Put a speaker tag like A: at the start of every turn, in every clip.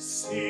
A: See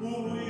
A: o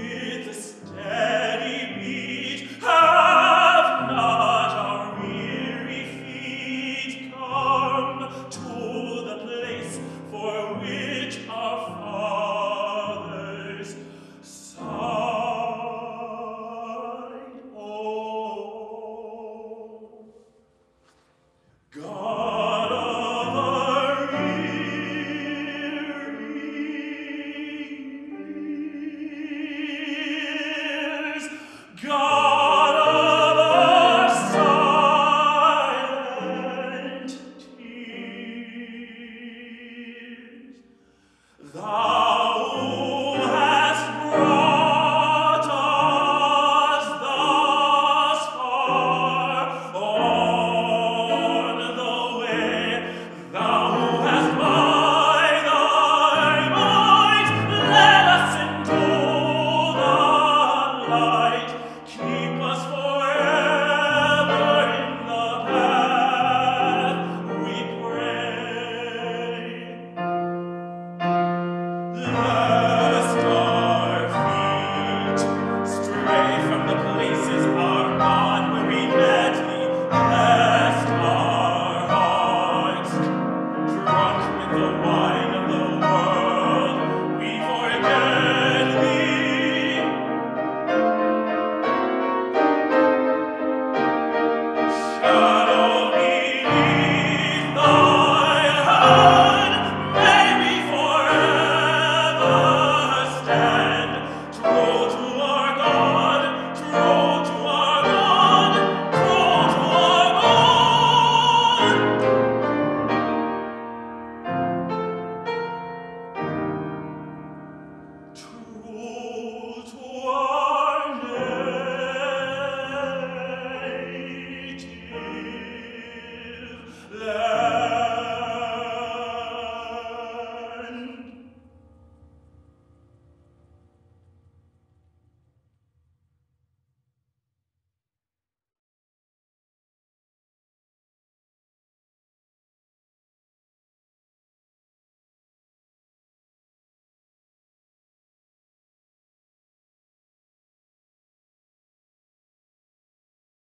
A: Let